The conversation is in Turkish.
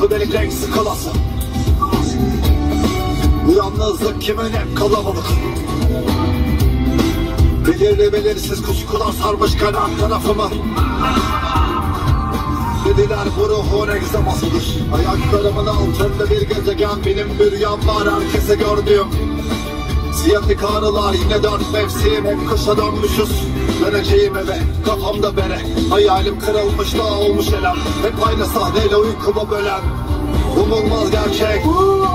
Kudelik renk skalası yalnızlık kimin hep kalabalık Belirli belirsiz kuşkular sarmış kanat tarafımı Dediler bu ruhun egzamasıdır Ayaklarımın altında bir gezegen Benim bir yan var herkese gördüğüm Siyah karılar yine dört mevsim. Hep kışa dönmüşüz Döneceğim eve kafamda bere. Hayalim kırılmış da olmuş elem. Hep aynı sahneyle uykumu bölen. Umulmaz gerçek. aşk